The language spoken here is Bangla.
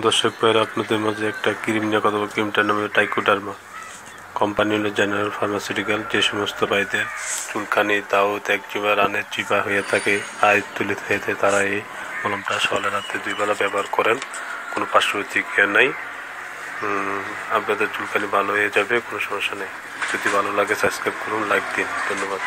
দর্শক ভাইয়ের, আপনাদের মাঝে একটা ক্রিম নিয়ে কথা বলব। ক্রিমটার নাম হলো টাইকোডার্মা। কোম্পানি হলো জেনারেল ফার্মাসিউটিক্যাল যে সমস্ত ভাইদের চুলকানি এক চিবা রানের চিপা হয়ে থাকে আয় তুলিত হয়ে থাকে, তারা এই মলমটা সকালে রাতে দুইবেলা ব্যবহার করেন। কোনো পার্শ্ব প্রতিক্রিয়া নাই আপনাদের চুলকানি ভালো হয়ে যাবে, কোনো সমস্যা নেই। যদি ভালো লাগে সাবস্ক্রাইব করুন লাইক দিন। ধন্যবাদ।